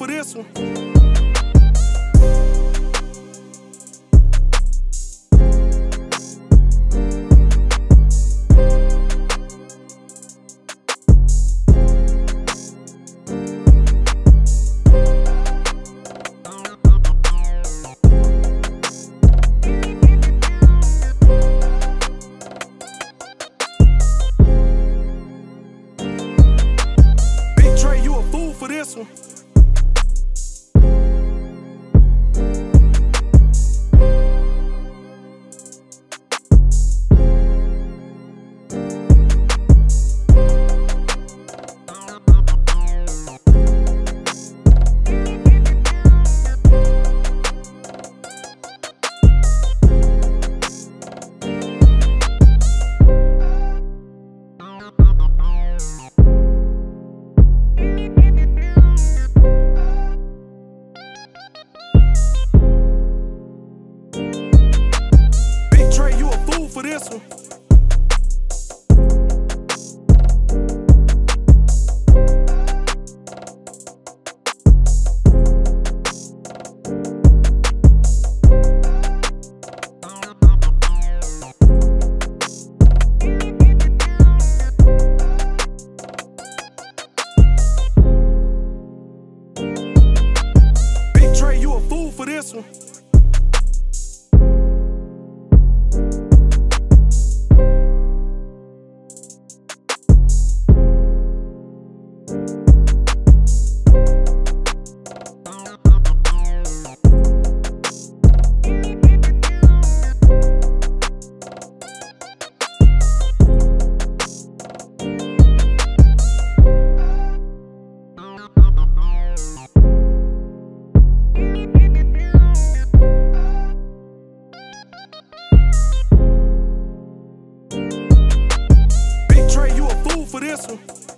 for this one. for this one. This. Big you a fool for this one. Big Trey,